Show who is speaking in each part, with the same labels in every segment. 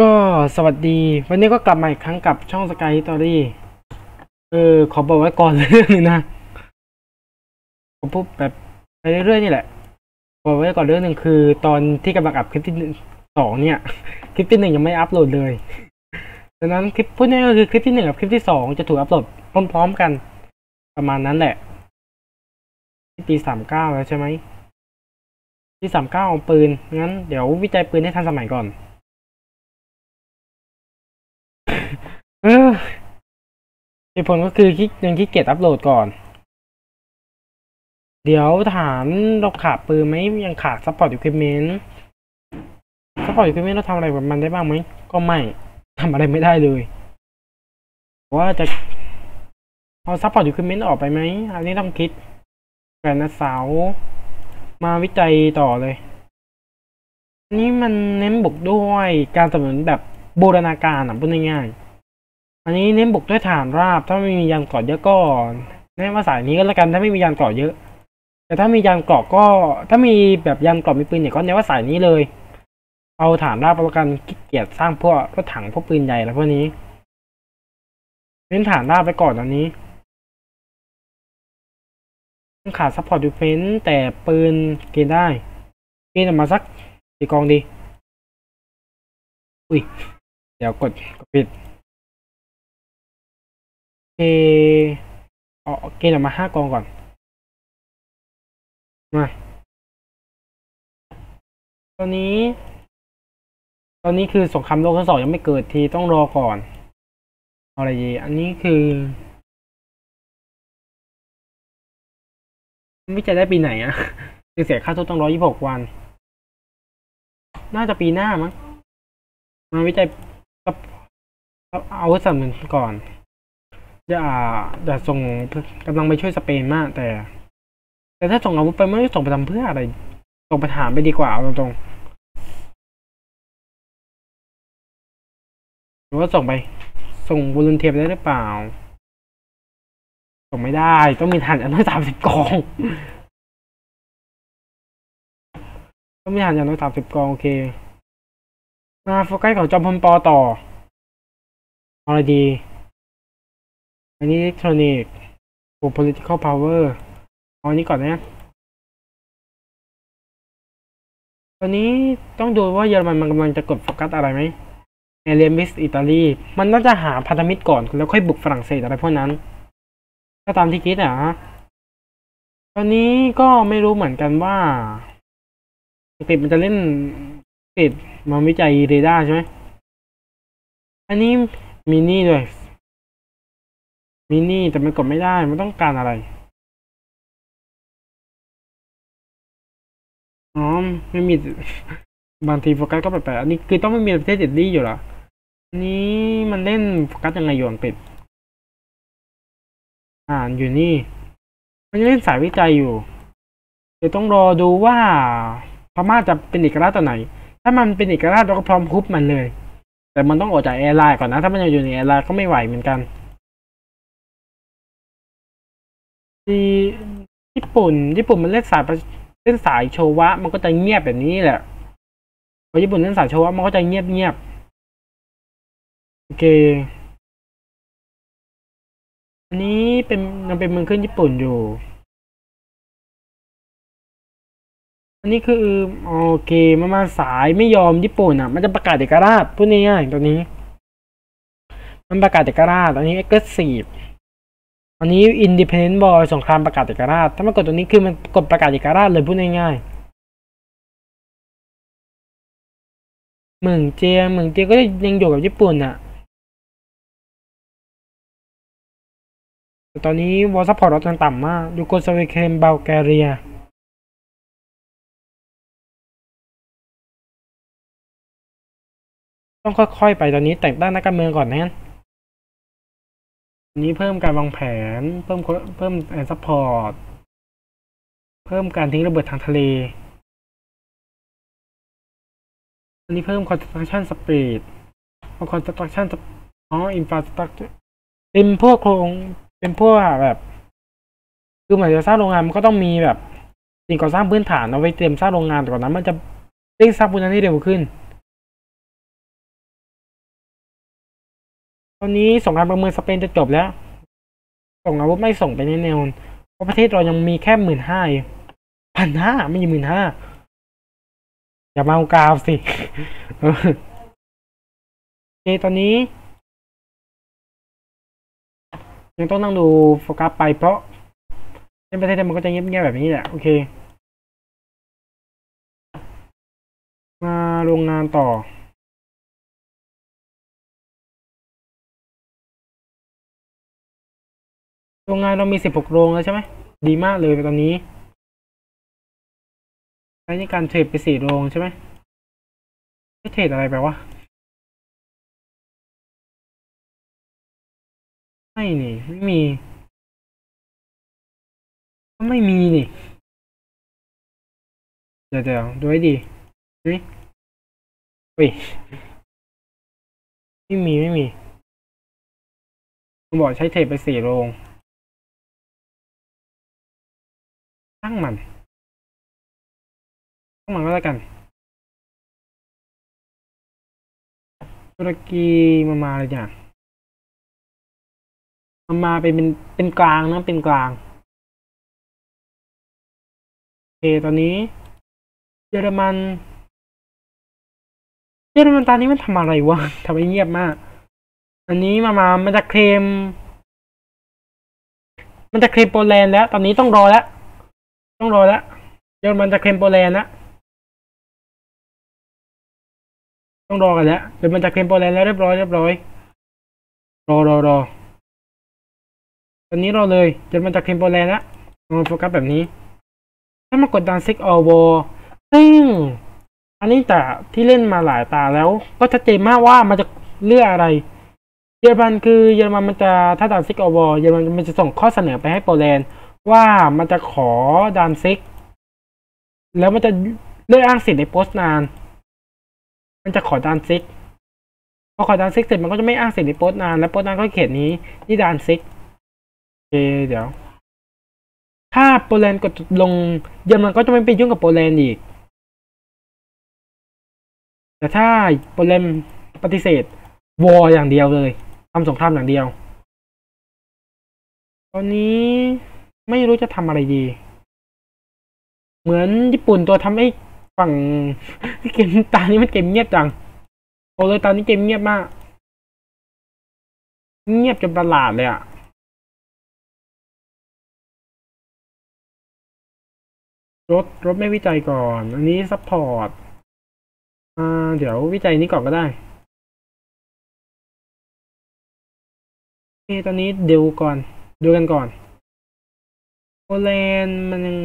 Speaker 1: ก็สวัสดี วันนี้ก็กลับมาอีกครั้งกับช่องสกาย s ตอรี่เออ ขอบอกไว้ก่อนเรื่องหนึงนะผมพูดแบบไปเรื่อยๆนี่แหละ บอกไว้ก่อนเรื่องหนึ่งคือ ตอนที่กำลังอัดคลิปที่สองเนี่ย คลิปที่หนึ่งยังไม่อัปโหลดเลยดังนั้นคลิปพูดง่ายก็คือคลิปที่หนึ่งกับคลิปที่สองจะถูกอัปโหลดพร้อมๆกัน ประมาณนั้นแหละที่ปีสามเก้าแล้วใช่ไหมปีสามเก้าเอาปืนงั้นเดี๋ยววิจัยปืนให้ทันสมัยก่อน เออเหตุผลก็คือยังขี้เกียจอัปโหลดก่อน เดี๋ยวถามเราขาดปืนไหมยังขาด support อุปกรณ์ support อุปกรณ์เราทำอะไรกับมันได้บ้างไหมก็ไม่ทำอะไรไม่ได้เลย ว่าจะเอา support อุปกรณ์ออกไปไหมอันนี้ต้องคิดแกนเสาร์มาวิจัยต่อเลยนนี้มันเน้นบุกด้วยการสนับสนุนแบบบูรณาการอะพูดง่ายๆ อันนี้เน้นบุกด้วยฐานราบ ถ้าไม่มียานเกาะเยอะก็แนะนว่าสายนี้ก็แล้วกันถ้าไม่มียานเกาะเยอะ แต่ถ้ามียานเกาะก็ ถ้ามีแบบยานเกาะมีปืนเนี่ยก็แนะนว่าสายนี้เลย เอาฐานราบแล้วกันขี้เกียจสร้างพวกรถถังพวกปืนใหญ่แล้วพวกนี้เน้นทหารราบไปก่อนตอนนี้ขาด support defense แต่ปืนเกณฑ์ได้เกณฑ์ออกมาสักกี่กองดี อุ้ย เดี๋ยวกดกดปิด เอเอาเกณฑ์ออกมาห้ากองก่อน มา ตอนนี้ ตอนนี้คือสงครามโลกครั้งสองยังไม่เกิดทีต้องรอก่อนอะไรดีอันนี้คือวิจัยได้ปีไหนอะคือเสียค่าทุนต้องร้อยยี่สิบหกวัน น่าจะปีหน้ามั้ง มาวิจัยกับเอาสัมนก่อน จะจะส่งกำลังไปช่วยสเปนมาก แต่ แต่ถ้าส่งอาวุธไปไม่ได้ส่งไปทำเพื่ออะไร ส่งไปถามไปดีกว่าเอาตรงๆหรือว่าส่งไป ส่งบุรุนเทียบได้หรือเปล่า ส่งไม่ได้ต้องมีฐานอย่างน้อยสามสิบกองต้องมีฐานอย่างน้อยสามสิบกองโอเคมาโฟกัสของจอมพลปอต่ออะไรดี อันนี้อิเล็กทรอนิกส์โอ้ political power เอาอันนี้ก่อนนะตอนนี้ต้องดูว่าเยอรมันมันกำลังจะกดโฟกัสอะไรไหมเอเลียมิสอิตาลี มันน่าจะหาพันธมิตรก่อน แล้วค่อยบุกฝรั่งเศสอะไรพวกนั้นถ้าตามที่คิดอะตอนนี้ก็ไม่รู้เหมือนกันว่าปกติมันจะเล่นติดมาวิจัยเรดาร์ใช่ไหมอันนี้มินี่ด้วยินี่แต่มันกดไม่ได้ มันต้องการอะไร อ๋อ ไม่มี บางทีโฟกัสก็แปลกๆอันนี้คือต้องไม่มีประเทศติดดี้อยู่หรอ นี้มันเล่นโฟกัสยังไงอยู่อังกฤษอ่านอยู่นี่ มันยังเล่นสายวิจัยอยู่ เดี๋ยวต้องรอดูว่าพม่าจะเป็นเอกราชตอนไหน ถ้ามันเป็นเอกราชเราก็พร้อมฮุบมันเลย แต่มันต้องออกจาก alliance ก่อนนะ ถ้ามันยังอยู่ใน alliance ก็ไม่ไหวเหมือนกัน ญี่ปุ่น ญี่ปุ่นมันเล่นสายเล่นสายโชวะ มันก็จะเงียบแบบนี้แหละพอญี่ปุ่นเล่นสายโชวะมันก็จะเงียบเงียบโอเค อันนี้เป็นยังเป็นเมืองขึ้นญี่ปุ่นอยู่ อันนี้คือโอเคมันมาสายไม่ยอมญี่ปุ่นอะ มันจะประกาศเอกราชพูดง่ายๆตอนนี้ มันประกาศเอกราชอันนี้เอ็กซ์ซีฟ อันนี้อินดิเพนเดนต์บอยสงครามประกาศเอกราช ถ้ามันกดตัวนี้คือมันกดประกาศเอกราชเลยพูดง่ายๆเมืองเจียเมืองเจียก็ยังอยู่กับญี่ปุ่นอะตอนนี้วอลซัพพอร์ตเราต่ำมากยูโกสลาเวียเคมบัลแกเรียต้องค่อยๆ ไปตอนนี้แต่งตั้งนักการเมืองก่อนนะ นี้เพิ่มการวางแผน เพิ่มเพิ่ม air support เพิ่มการทิ้งระเบิดทางทะเล อันนี้เพิ่ม construction speed พอ construction อ๋อ infrastructure เป็นพวกโครง เป็นพวกแบบ คือเหมือนจะสร้างโรงงานมันก็ต้องมีแบบสิ่งก่อสร้างพื้นฐานเอาไว้เตรียมสร้างโรงงานก่อนนั้นมันจะได้สร้างพื้นที่เร็วขึ้น อนนี้สงครามประเมินสเปนจะจบแล้ว ส่งอาวุธไม่ส่งไปแน่นอนเพราะประเทศเรายังมีแค่หมื่นห้าพันห้าไม่ใช่หมื่นห้าอย่ามาเอากาวสิเออโอเคตอนนี้ ยังต้องนั่งดูโฟกัสไปเพราะในประเทศมันก็จะเงียบๆแบบนี้แหละ โอเค มาโรงงานต่อ โรงงานเรามีสิบหกโรงแล้วใช่ไหม ดีมากเลยตอนนี้ใช้ในการเทรดไปสี่โรงใช่ไหมไม่เทรดอะไรไปวะ ไม่นี่ ไม่มีก็ไม่มีนี่ เดี๋ยวเดี๋ยวดูให้ดีนี่เฮ้ยไม่มีไม่มีบอกใช้เทปไปสี่โรง ตั้งมันตั้งมันก็แล้วกันตุรกีมามาเลยเนี่ยมามาเป็นเป็นเป็นกลางนะเป็นกลางโอเคตอนนี้เยอรมันเยอรมันตอนนี้มันทำอะไรวะทำไมเงียบมาก อันนี้มามามันจะเคลมมันจะเคลมโปแลนด์แล้ว ตอนนี้ต้องรอแล้ว ต้องรอแล้วเยอรมันจะเคลมโปแลนด์แล้วต้องรอกันแล้วเดี๋ยวมันจะเคลมโปแลนด์แล้วเรียบร้อยเรียบร้อย รอรอรอตอนนี้รอเลยเดี๋ยวมันจะเคลมโปแลนด์แล้วมาโฟกัสแบบนี้ ถ้ามากดดันซิกออวซึ่งอันนี้แต่ที่เล่นมาหลายตาแล้ว ก็ชัดเจนมากว่ามันจะเลือกอะไร เยอรมันคือเยอรมันมันจะถ้าดันซิกอวอเยอรมันมันจะส่งข้อเสนอไปให้โปแลนด์ ว่ามันจะขอดันซิก แล้วมันจะเลือกอ้างสิทธิ์ในโพสต์นาน มันจะขอดันซิกพอขอดันซิกเสร็จมันก็จะไม่อ้างสิทธิ์ในโพสต์นาน แล้วโพสต์นานก็เขียนนี้นี่ดันซิกโอเคเดี๋ยว ถ้าโปแลนด์กดลงเยอรมันก็จะไม่ไปยุ่งกับโปแลนด์อีก แต่ถ้าโปแลนด์ปฏิเสธวออย่างเดียวเลยทำสงครามอย่างเดียว ตอนนี้ ไม่รู้จะทำอะไรดี เหมือนญี่ปุ่นตัวทำให้ฝั่งเกมตานี้มันเกมเงียบจังโอเลยตอนนี้เกมเงียบมาก เงียบจนประหลาดเลยอะรถรถไม่วิจัยก่อน อันนี้ support อ่า เดี๋ยววิจัยนี้ก่อนก็ได้โอเคตอนนี้เดูก่อน ดูกันก่อน โปแลนมันยัง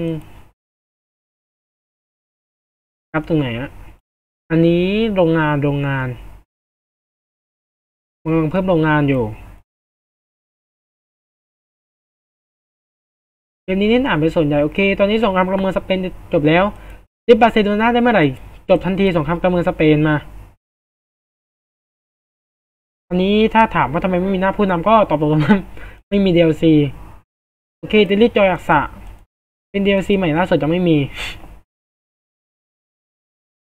Speaker 1: ครับตรงไหนอะอันนี้โรงงานโรงงานมันกำลังเพิ่มโรงงานอยู่เกมนี้เน้นอ่านเป็นส่วนใหญ่ โอเค ตอนนี้สงครามกำเมืองสเปนจบแล้วดิบาร์เซโลนาได้เมื่อไหร่ จบทันทีสงครามกำเมืองสเปนมา อันนี้ถ้าถามว่าทำไมไม่มีหน้าผู้นำก็ตอบตรงว่าไม่มี DLC โอเคเดลิจอยอักษะ เป็น DLC ใหม่ล่าสุดจะไม่มี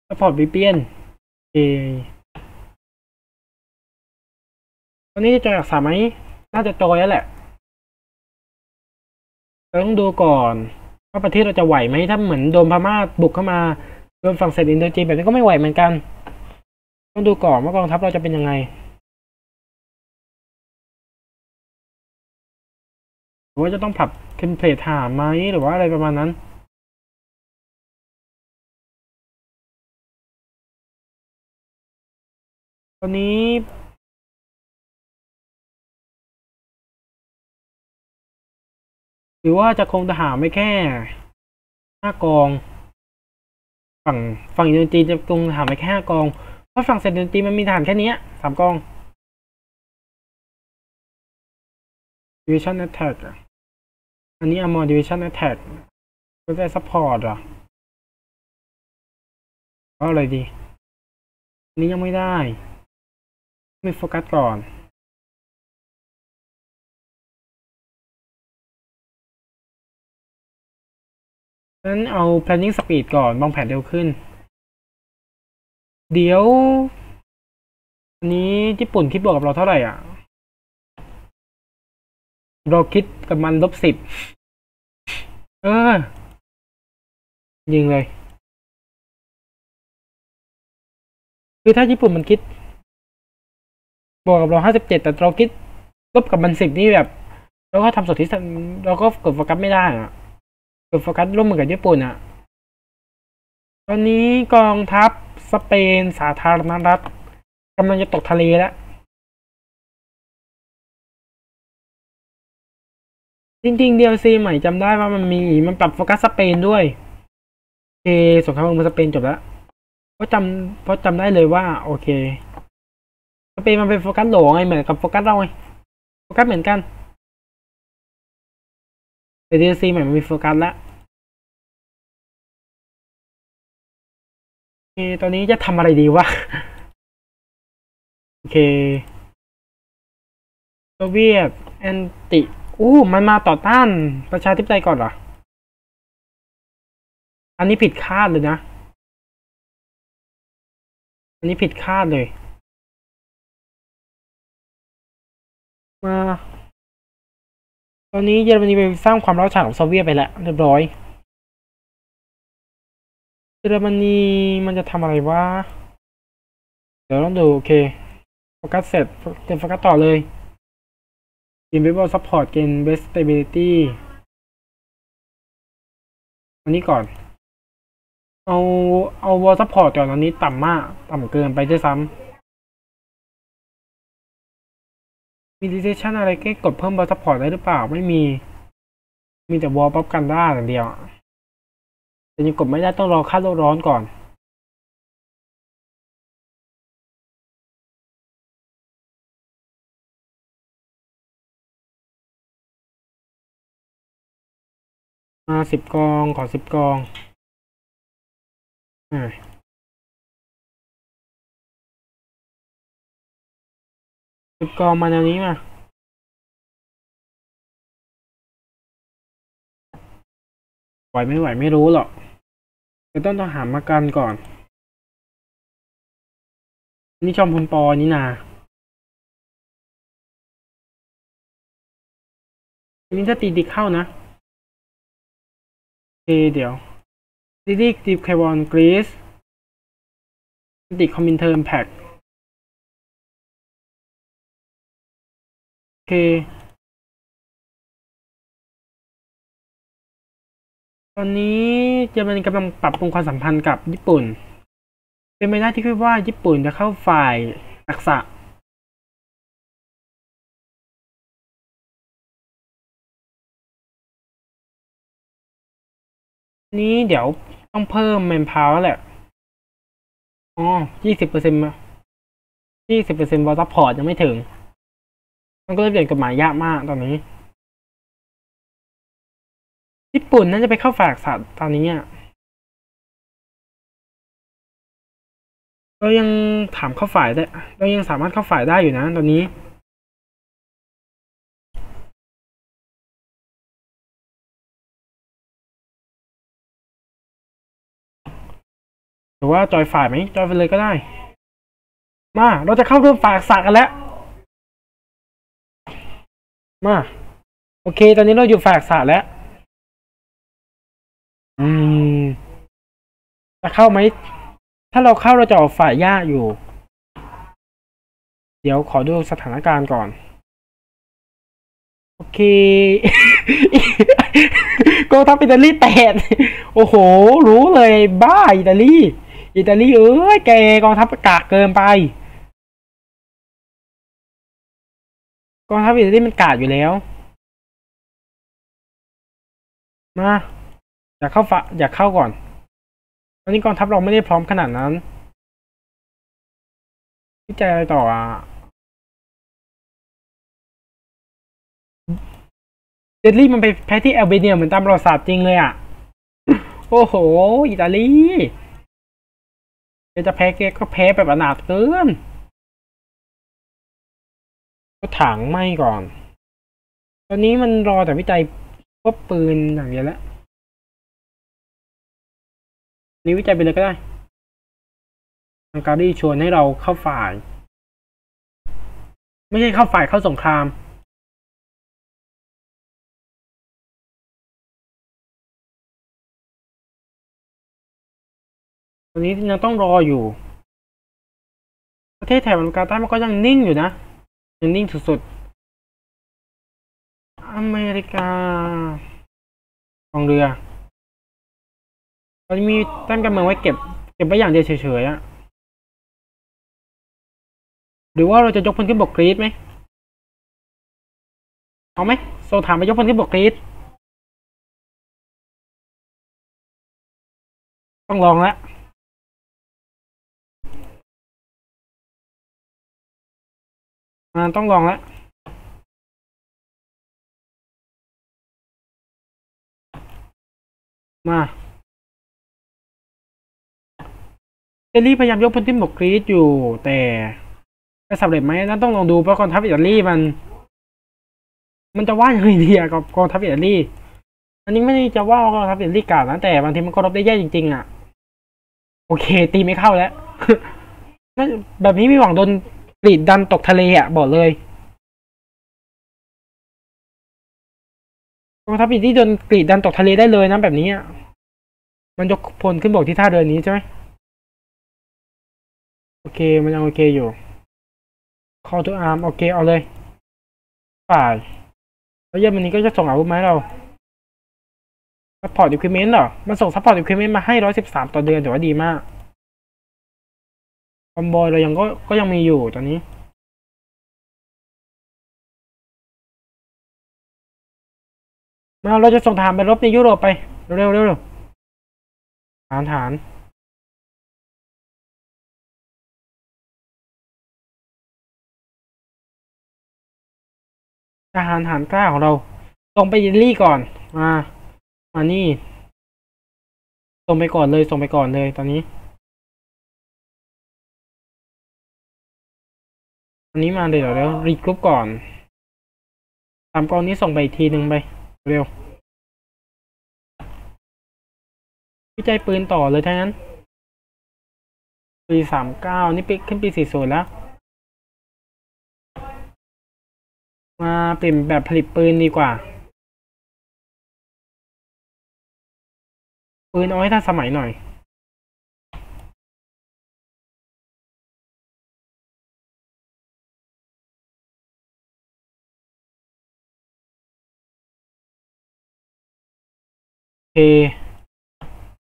Speaker 1: support equipment โอเคตอนนี้จะจอยอักษะไหม น่าจะจอยแล้วแหละต้องดูก่อนว่าประเทศเราจะไหวไหมถ้าเหมือนโดนพม่าบุกเข้ามาโดนฝรั่งเศสอินโดจีนแบบนี้ก็ไม่ไหวเหมือนกัน ต้องดูก่อนว่ากองทัพเราจะเป็นยังไง ว่าจะต้องปรับเทมเพลตหาไหมหรือว่าอะไรประมาณนั้นตอนนี้หรือว่าจะคงทหารไม่แค่ห้ากอง ฝั่งฝั่งอินโดนีเซียจะคงทหารไม่แค่ห้ากอง เพราะฝั่งเซนอินโดนีเซียมันมีทหารแค่นี้สามกอง Division Attack อันนี้ Armor Division Attack ก็ได้ Support อะก็อะไรดี อันนี้ยังไม่ได้ ไม่โฟกัสก่อนงั้นเอา planning speed ก่อนมองแผนเร็วขึ้น เดี๋ยว อันนี้ญี่ปุ่นคิดบวกกับเราเท่าไหร่อะ เราคิดกับมันลบสิบเออ ยิงเลย คือถ้าญี่ปุ่นมันคิด บวกกับเราห้าสิบเจ็ดแต่เราคิดลบกับมันสิบนี่แบบ เราก็ทำสดที่เราก็กดโฟกัสไม่ได้อะกดโฟกัสร่วมมือกับญี่ปุ่นอะตอนนี้กองทัพสเปนสาธารณรัฐกำลังจะตกทะเลแล้ว จริงๆ DLC ใหม่จำได้ว่ามันมีมันปรับโฟกัสสเปนด้วยโอเคสงครามเมืองสเปนจบแล้วเพราะจำเพราะจำได้เลยว่า โอเค สเปนมันเป็นโฟกัสโหลไงเหมือนกับโฟกัสเราไงโฟกัสเหมือนกันแต่ DLC ใหม่มันมีโฟกัสแล้วโอเคตอนนี้จะทำอะไรดีวะโอเคโซเวียตแอนติ อู้มันมาต่อต้านประชาธิปไตยก่อนเหรอ อันนี้ผิดคาดเลยนะ อันนี้ผิดคาดเลย มา ตอนนี้เยอรมนีไปสร้างความร้าวฉานของโซเวียตไปแล้วเรียบร้อยเยอรมนีมันจะทำอะไรวะ เดี๋ยวต้องดู โอเค โฟกัสเสร็จเต็มโฟกัสต่อเลย Invisible Support Gain Best Stability อันนี้ก่อน เอาเอา Wall Support ก่อนอันนี้ต่ำมาก ต่ำเกินไปด้วยซ้ำมี Decision อะไรแค่กดเพิ่ม Wall Support ได้หรือเปล่า ไม่มี มีแต่ Wall ป๊อปกันได้อย่างเดียวแต่ยังกดไม่ได้ต้องรอค่าโลกร้อนก่อน มาสิบกอง ขอสิบกอง อ่าสิบกองมาแนวนี้มาไหวไม่ไหวไม่รู้หรอกจะต้องต้องหามากันก่อน นี่ชอมพลปอนี่นานนี้ถ้าตีดิเข้านะ เคเดี๋ยวดิดิกดิควอนกรีซติคอมมินเทอร์แพ็กโอเคตอนนี้เยอรมนีกำลังปรับปรุงความสัมพันธ์กับญี่ปุ่น เป็นไปได้ที่คิดว่าญี่ปุ่นจะเข้าฝ่ายอักษะ นี้เดี๋ยวต้องเพิ่ม manpower แหละ อ๋อยี่สิบเปอร์เซ็นต์ยี่สิบเปอร์เซ็นต์ war support ยังไม่ถึง มันก็เลยเปลี่ยนกฎหมายยากมากตอนนี้ ญี่ปุ่นน่าจะไปเข้าฝ่ายอักษะตอนนี้อะเรายังถามเข้าฝ่ายได้ เรายังสามารถเข้าฝ่ายได้อยู่นะตอนนี้ หรือว่าจอยฝ่ายไหมจอยไปเลยก็ได้ มา เราจะเข้าร่วมฝากสักกันแล้ว มา โอเค ตอนนี้เราอยู่ฝากสักแล้ว อืม จะเข้าไหม ถ้าเราเข้าเราจะออกฝ่ายยากอยู่ เดี๋ยวขอดูสถานการณ์ก่อน โอเคโกทัพอิตาลีแตกโอ้โห รู้เลย บ้าอิตาลี อิตาลีเอ้ยแกกองทัพกากเกินไป กองทัพอิตาลีมันกากอยู่แล้ว มาอยากเข้าฝะอยากเข้าก่อนตอนนี้กองทัพเราไม่ได้พร้อมขนาดนั้นวิจัยอะไรต่ออะเดดลี่มันไปแพ้ที่แอลเบเนียเหมือนตามประวัติศาสตร์จริงเลยอะ โอ้โห อิตาลี จะแพ้เกก็แพ้แบบอนาถเกินก็ถังไม่ก่อน ตอนนี้มันรอแต่วิจัยพวกปืนอย่างเดียวแล้วนี่วิจัยไปเลยก็ได้ฮังการีชวนให้เราเข้าฝ่าย ไม่ใช่เข้าฝ่ายเข้าสงคราม อนนี้ยังต้องรออยู่ ประเทศแถบอเมริกาใต้มันก็ยังนิ่งอยู่นะยังนิ่งสุดๆ อเมริกากองเรือเราจะมีแต้มการเมืองไว้เก็บ เก็บไว้อย่างเดียวเฉยๆอะหรือว่าเราจะยกพลขึ้นบกกรีดไหมเอาไหมโซถามไปยกพลขึ้นบกกรีดต้องลองแล้ว อ่าต้องลองแล้วมาเอลลี่พยายามยกพลที่บกกรีดอยู่ แต่จะสำเร็จไหมนั่นต้องลองดูเพราะกองทัพอิตาลีมัน มันจะว่าอยังไงดีอะกับกองทัพอิตาลีอันนี้ไม่ได้จะว่ากองทัพอิตาลีกาดนะแต่บางทีมันก็รบได้แย่จริงๆอะโอเค ตีไม่เข้าแล้วนั่นแบบนี้มีหวังโดน กรีดดันตกทะเลอะบอกเลยกองทัพอิตาลีโดนกรีดดันตกทะเลได้เลยนะแบบนี้อะมันยกพลขึ้นบกที่ท่าเรือนี้ใช่ไหมโอเคมันยังโอเคอยู่ call to arm โอเคเอาเลยฝ่ายแล้วเยอรมนีก็จะส่งอาวุธมาให้เรา support equipment เหรอ มันส่ง support equipment มาให้ร้อยสิบสามต่อเดือนถือว่าดีมาก อมบอยเรายังก็ก็ยังมีอยู่ตอนนี้มาเราจะส่งทหารไปรบในยุโรปไป เร็วเร็วเร็วฐานฐานทหารฐานกล้าของเราส่งไปอิตาลีก่อน มา มานี่ ส่งไปก่อนเลย ส่งไปก่อนเลยตอนนี้ อันนี้มาเลยเดี๋ยวเดี๋ยวรีกรุ๊ปก่อนสามกองนี้ส่งไปอีกทีหนึ่งไป เร็ว วิจัยปืนต่อเลยทั้งนั้น ปีสามเก้านี่ปีขึ้นปีสี่ศูนย์แล้ว มาเปลี่ยนแบบผลิตปืนดีกว่า ปืนเอาให้ทันสมัยหน่อย เค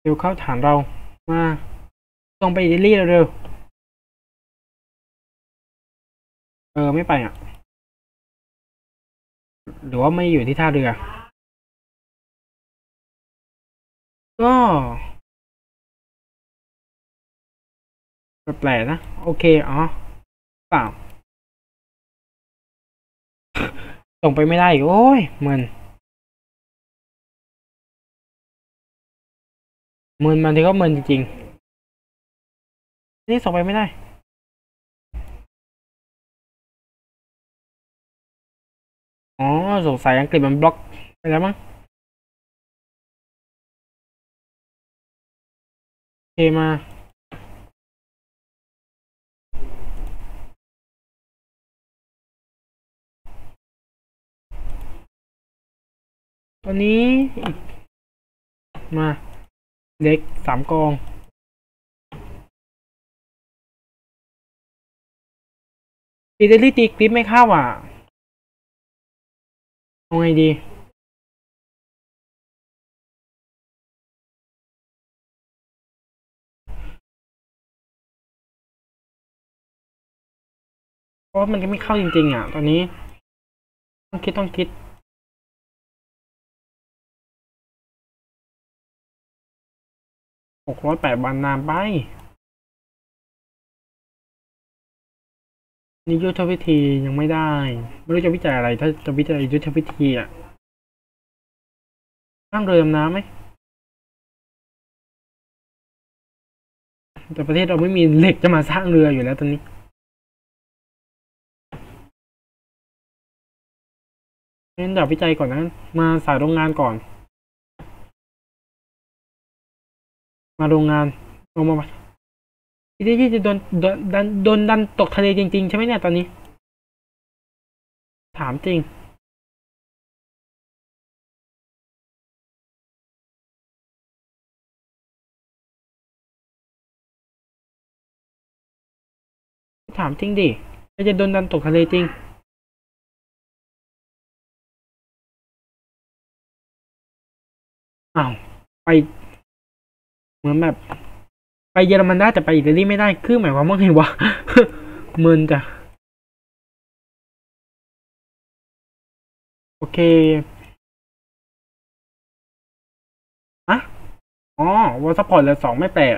Speaker 1: เร็วเข้าฐานเรามาตรงไปอิตาลีเร็วเออไม่ไปอะ หรือว่าไม่อยู่ที่ท่าเรือ ก็แปลกๆนะ โอเค อ๋อเปล่าส่งไปไม่ได้อีกโอ้ยมัน มึนมันทีก็มึนจริงๆนี่ส่งไปไม่ได้อ๋อสงสัยอังกฤษมันบล็อกไปแล้วมั้งเคมาตอนนี้มา เล็กสามกองอิตาลีตีกริปไม่เข้าอะเอาไงดี เพราะมันก็ไม่เข้าจริง ๆ อะ ตอนนี้ ต้องคิดต้องคิด หกร้อยแปดวันนานไป นี่ยุทธวิธียังไม่ได้ ไม่รู้จะวิจัยอะไร ถ้าจะวิจัยยุทธวิธีอะสร้างเรือดำน้ำไหมแต่ประเทศเราไม่มีเหล็กจะมาสร้างเรืออยู่แล้วตอนนี้งั้นเดี๋ยววิจัยก่อนนะ มาสายโรงงานก่อน มาโรงงานลงมาอีที่จะโดนโดนดันโดนดันตกทะเลจริง ๆ ใช่ไหมเนี่ยตอนนี้ ถามจริง ถามจริงดิไม่จะโดนดันตกทะเลจริงอ้าวไป เหมือนแบบไปเยอรมันได้แต่ไปอิตาลีไม่ได้คือหมายความว่าไงวะมึนจ้ะโอเคอะอ๋อwar support เหลือสองไม่แปลก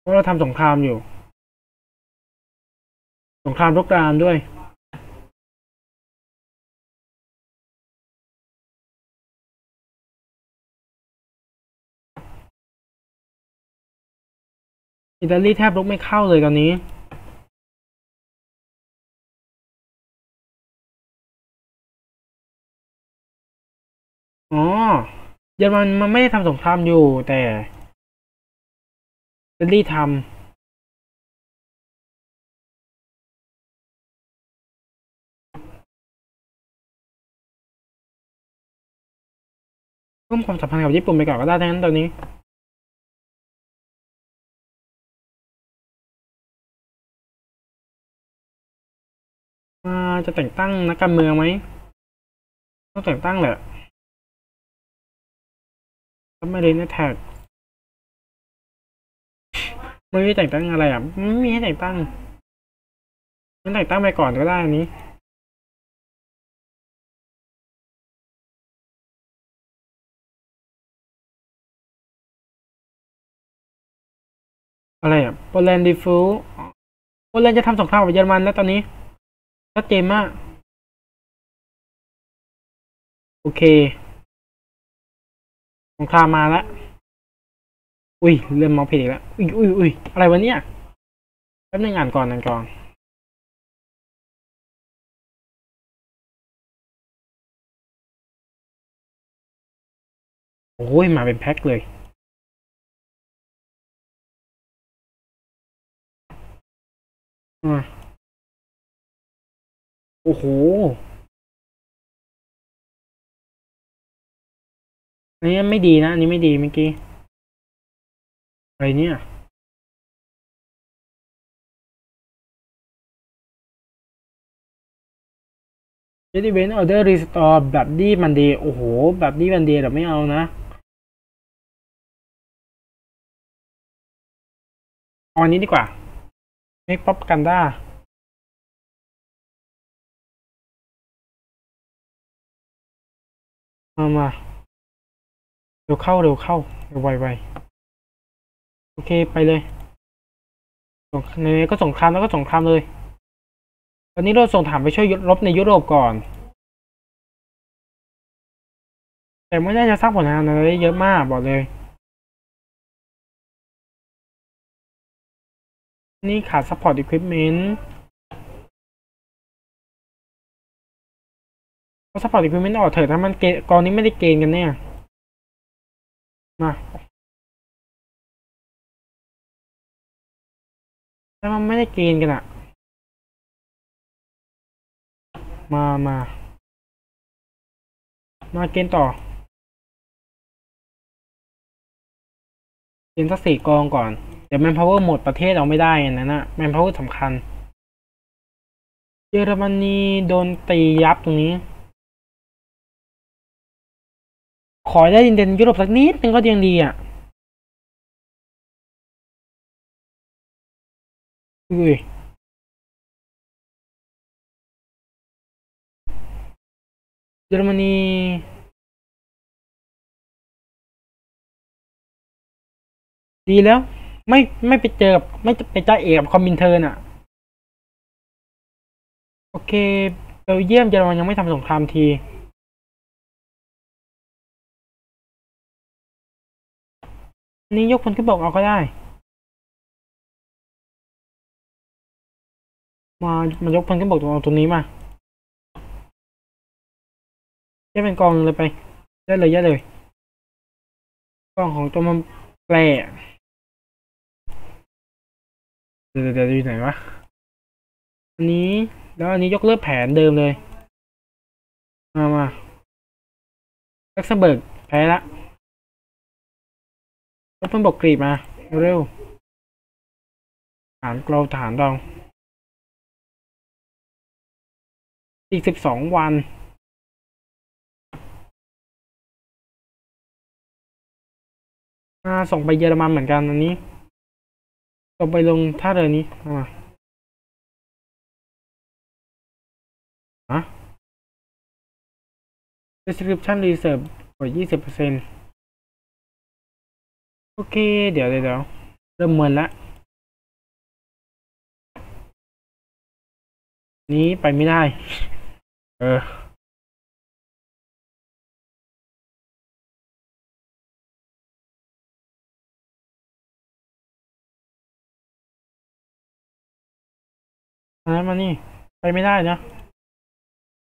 Speaker 1: เพราะเราทำสงครามอยู่ สงครามรุกรานด้วย อิตาลีแทบลุกไม่เข้าเลยตอนนี้อ๋อเยอรมันมันไม่ได้ทำสงครามอยู่แต่อิตาลีทำเพิ่มความสัมพันธ์กับญี่ปุ่นไปก่อนก็ได้ทั้งนั้นตอนนี้ จะแต่งตั้งนักการเมืองไหมต้องแต่งตั้งแหละก็ไม่ได้ในแท็กไม่มีแต่งตั้งอะไรอะไม่มีให้แต่งตั้งงั้นแต่งตั้งไปก่อนก็ได้อันนี้อะไรอะโปแลนด์ดีฟูโปแลนด์จะทำสงครามกับเยอรมันแล้วตอนนี้ ชัดเจนมาก โอเคสงครามมาแล้วอุ้ยเริ่มมองผิดอีกแล้วอุ้ยอุ้ยอุ้ยอะไรวะเนี่ยแป๊บนึงอ่านก่อนอ่านก่อนโอ้ยมาเป็นแพ็คเลย อ่า โอ้โห อันนี้ไม่ดีนะ อันนี้ไม่ดีเมื่อกี้ อะไรเนี่ยเ e ด e เวนออเดอร์รีสตอร์แบบดีมันดี โอ้โห แบบดีมันดีแต่ไม่เอานะเอาอันนี้ดีกว่า make propaganda มามาเร็วเข้าเร็วเข้าเร็วไวไวโอเคไปเลยสงในนี้ก็สงครามแล้วก็สงครามเลยตอนนี้เราส่งฐานไปช่วยรบในยุโรปก่อน แต่ไม่ได้จะสร้างผลงานอะไรได้เยอะมากบอกเลย นี่ขาด support equipment เพราะ support equipment ออกเถอะถ้ามันเกกองนี้ไม่ได้เกณฑ์กันเนี่ย มาถ้ามันไม่ได้เกณฑ์กันอะมามา มาเกณฑ์ต่อ เกณฑ์สักสี่กองก่อน เดี๋ยวแมนพาวเวอร์หมดประเทศเอาไม่ได้นนั้นนะแมนพาวเวอร์สำคัญ เยอรมนีโดนตียับตรงนี้ ขอได้ดินเด่นยุโรปสักนิดนึงก็ยังดีอะอุ้ยเยอรมนีดีแล้ว ไม่ไม่ไปเจอกับไม่ไปจ่าเอกกับคอมมินเทอร์น่ะ โอเคเบลเยียมเยอรมันยังไม่ทำสงครามที นี้ยกพลขึ้นบกเอาก็ได้ มามายกพลขึ้นบกตรงตรงนี้มาแยกเป็นกองเลยไปได้เลยแยกเลย กองของตัวมันแปรเดี๋ยวเดี๋ยวอยู่ไหนวะอันนี้แล้วอันนี้ยกเลิกแผนเดิมเลย มามาลักเซมเบิร์กแพ้ละ รถเพิ่งบอกกรีบมาเร็วฐานเราฐานเรา อีกสิบสองวันอ่าส่งไปเยอรมันเหมือนกันอันนี้ ส่งไปลงท่าเรือนี้เอามาฮะ description reserve กดยี่สิบเปอร์เซ็น โอเค เดี๋ยวเดี๋ยวเริ่มเมินละนี้ไปไม่ได้ เออนั่นมานี่ ไปไม่ได้นะ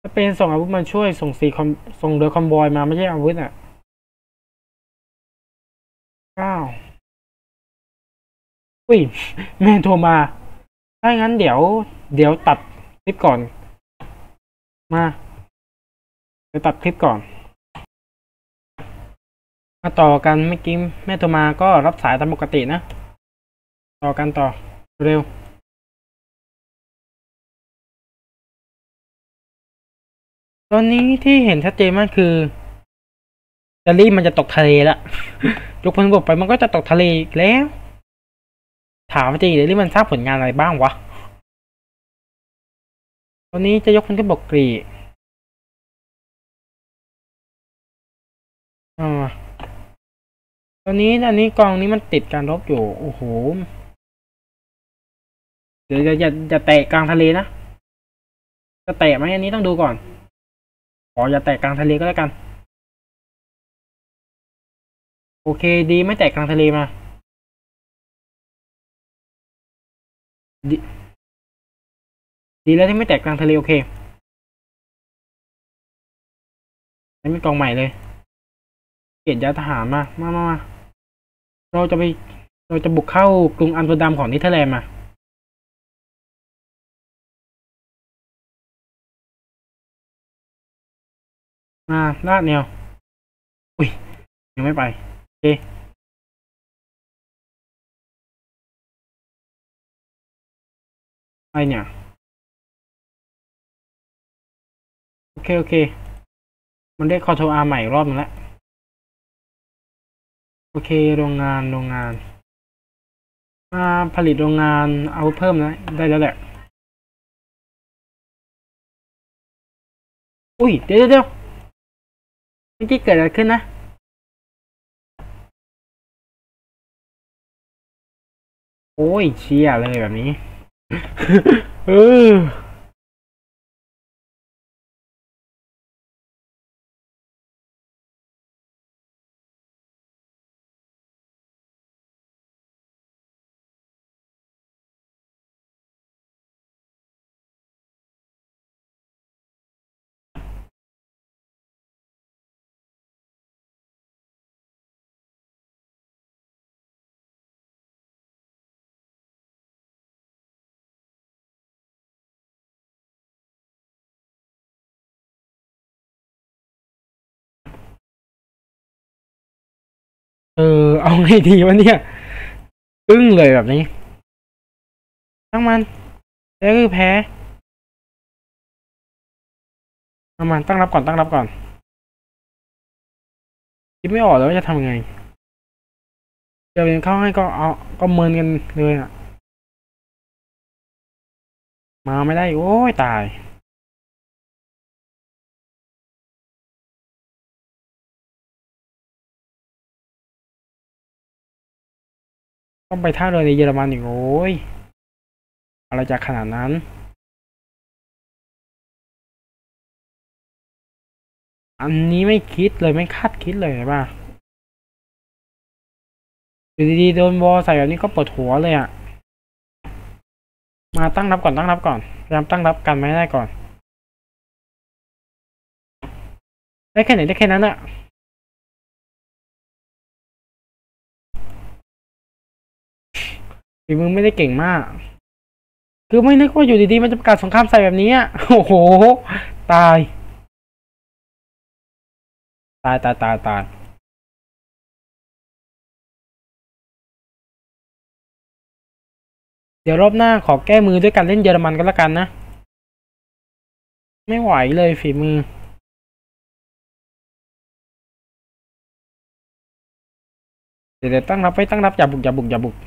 Speaker 1: สเป็นส่งอาวุธมาช่วยส่งสีคอมส่งเรือคอมบอยมาไม่ใช่อาวุธอะ อุ้ยแม่โทรมาถ้างั้นเดี๋ยว เดี๋ยวตัดคลิปก่อน มาเดี๋ยวตัดคลิปก่อน มาต่อกันเมื่อกี้แม่โทรมาก็รับสายตามปกตินะ ต่อกันต่อเร็วตอนนี้ที่เห็นชัดเจนมากคืออิตาลีมันจะตกทะเลละยกพลบกไปมันก็จะตกทะเลอีกแล้ว ถามจริงอิตาลีมันสร้างผลงานอะไรบ้างวะตอนนี้จะยกพลขึ้นบกกรีอ่าตอนนี้อันนี้กองนี้มันติดการรบอยู่ โอ้โห เดี๋ยวจะอย่าอย่าแตะกลางทะเลนะ จะแตะไหมอันนี้ต้องดูก่อน ขออย่าแตะกลางทะเลก็แล้วกัน โอเคดีไม่แตะกลางทะเลมา ดดีแล้วที่ไม่แตะกลางทะเลโอเคนี่เป็นกองใหม่เลย เกียรติยาทหารมา มามามาเราจะไป เราจะบุกเข้ากรุงอัมสเตอร์ดัมของเนเธอร์แลนด์มามาลาดแนว อุ้ย ยังไม่ไป โอเค ไปเนี่ยโอเค โอเค มันได้คอโทอาใหม่รอบนึงแล้ว โอเค โรงงาน โรงงาน มาผลิตโรงงานเอาเพิ่มนะ ได้แล้วแหละ อุ้ย เดี๋ยวเดี๋ยวเมื่อกี้เกิดอะไรขึ้นนะโอ้ยเชียเลยแบบนี้ เเอาไงดีวะเนี่ย อึ้งเลยแบบนี้ทั้งมันแล้วคือแพ้เอามันตั้งรับก่อนตั้งรับก่อนคิดไม่ออกแล้วว่าจะทำยังไงเดี๋ยวเข้าให้ก็เอาก็เมินกันเลยอะ มาไม่ได้ โอ้ยตาย ต้องไปท่าเรือในเยอรมันอีกโอ้ยอะไรจะขนาดนั้นอันนี้ไม่คิดเลยไม่คาดคิดเลยป่ะอยู่ดีๆโดนวอลใส่แบบนี้ก็ปวดหัวเลยอะ่ะ มาตั้งรับก่อนตั้งรับก่อนพยายามตั้งรับกันไม่ได้ก่อน ได้แค่ไหนได้แค่นั้นอะ ฝีมือไม่ได้เก่งมาก คือไม่นึกว่าอยู่ดีๆ มันจะประกาศสงครามใส่แบบนี้อะโอ้โห ตาย ตายตายตายตายเดี๋ยวรอบหน้าขอแก้มือด้วยการเล่นเยอรมันก็แล้วกันนะ ไม่ไหวเลยฝีมือ เดี๋ยวเดี๋ยวตั้งรับไว้ตั้งรับอย่าบุกอย่าบุกอย่าบุก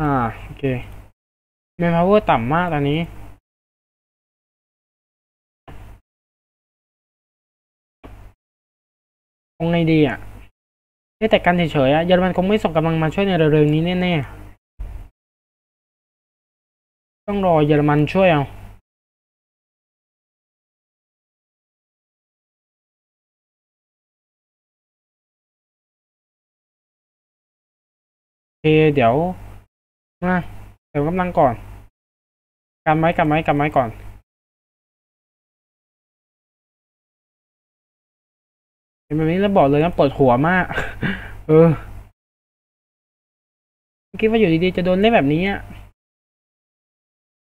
Speaker 1: อ่า โอเคเมนพาวเวอร์ต่ำมากตอนนี้ คงไงดีอะเอ๊ะแต่กันเฉยๆอะเยอรมันคงไม่ส่งกำลังมาช่วยในเร็วๆนี้แน่ๆ ต้องรอเยอรมันช่วยเอาโอเคเดี๋ยว มาเดี๋ยวกำลังก่อน กันไว้กันไว้กันไว้ก่อนเห็นแบบนี้แล้วบอกเลยนะปวดหัวมาก เออคิดว่าอยู่ดีๆจะโดนเล่นแบบนี้อะ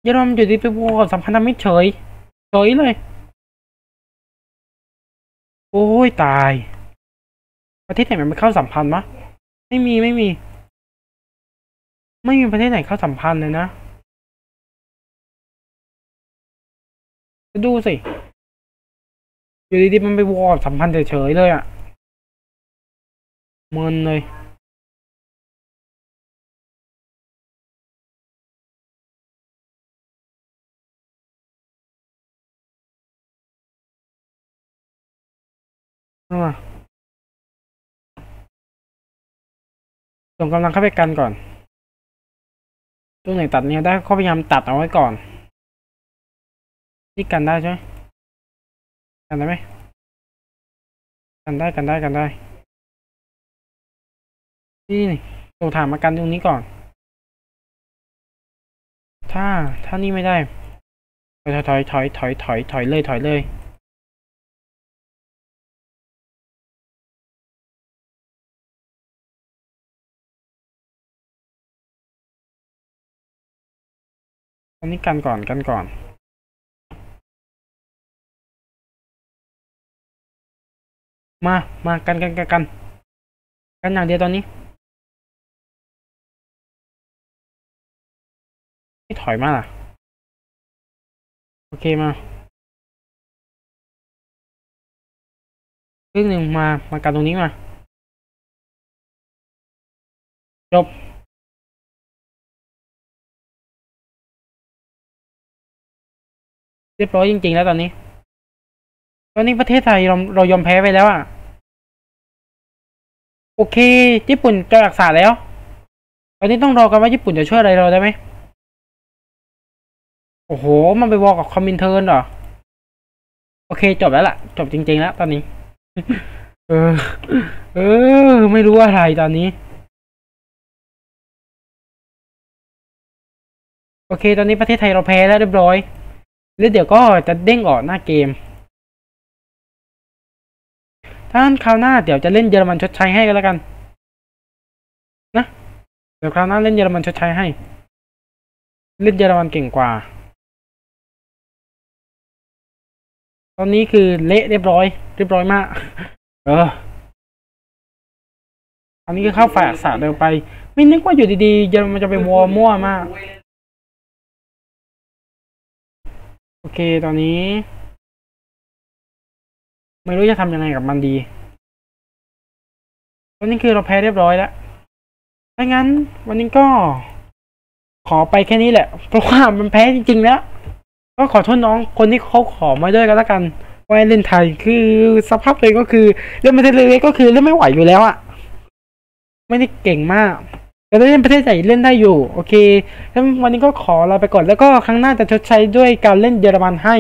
Speaker 1: เยอรมันอยู่ดีไปวอสัมพันธมิตรเฉย เฉยเลย โอ้ยตาย ประเทศไหนมันไม่เข้าสัมพันธ์มะ ไม่มีไม่มี ไม่มีประเทศไหนเข้าสัมพันธ์เลยนะจะดูสิ อยู่ดีๆมันไปวอร์สัมพันธ์เฉยๆเลยอะ่ะเมินเลยส่งกำลังเข้าไปกันก่อน ตรงไหนตัดเนี่ยได้เขาพยายามตัดเอาไว้ก่อนนี่กันได้ใช่ไหมกันได้ไหมกันได้กันได้กันได้นี่นี่ส่งถามมากันตรงนี้ก่อน ถ้าถ้านี่ไม่ได้ ถอยถอยถอยถอยถอยถอยเลยถอยเลย อันนี้กันก่อนกันก่อน มา มากันกันกันกัน กันอย่างเดียวตอนนี้ไม่ถอยมาล่ะ โอเคมาครึ่งหนึ่งมา มากันตรงนี้มา จบ เรียบร้อยจริง ๆ แล้วตอนนี้ ตอนนี้ประเทศไทยเราเรายอมแพ้ไปแล้วอะ โอเค ญี่ปุ่นจะรักษาแล้ว ตอนนี้ต้องรอกันว่าญี่ปุ่นจะช่วยอะไรเราได้ไหมโอ้โห มันไปวอลกับคอมมินเทิร์นเหรอ โอเค จบแล้วล่ะ จบจริง ๆ แล้ว ตอนนี้ เออ เออ ไม่รู้อะไรตอนนี้โอเค ตอนนี้ประเทศไทยเราแพ้แล้วเรียบร้อย แล้วเดี๋ยวก็จะเด้งออกหน้าเกม ถ้านคราวหน้าเดี๋ยวจะเล่นเยอรมันชดใช้ให้กันแล้วกัน นะ เดี๋ยวคราวหน้าเล่นเยอรมันชดใช้ให้ เล่นเยอรมันเก่งกว่า ตอนนี้คือเละเรียบร้อย เรียบร้อยมาก เออ อันนี้ก็เข้าฝ่ายอักษรเดินไป ไม่นึกว่าอยู่ดีๆเยอรมันจะไปวัวมั่วมาก โอเค ตอนนี้ ไม่รู้จะทำยังไงกับมันดีตอนนี้คือเราแพ้เรียบร้อยแล้วถ้างั้น วันนี้ก็ ขอไปแค่นี้แหละ เพราะว่ามันแพ้จริงๆแล้ว ก็ขอโทษน้องคนที่เขาขอมาด้วยกันแล้วกันว่าเล่นไทยคือสภาพเลยก็คือเล่นประเทศเล็กๆก็คือเล่นไม่ไหวอยู่แล้วอะไม่ได้เก่งมาก ก็ได้เล่นประเทศใหญ่เล่นได้อยู่ โอเคงั้นวันนี้ก็ขอลาไปก่อนแล้วก็ครั้งหน้าจะชดใช้ด้วยการเล่นเยอรมันให้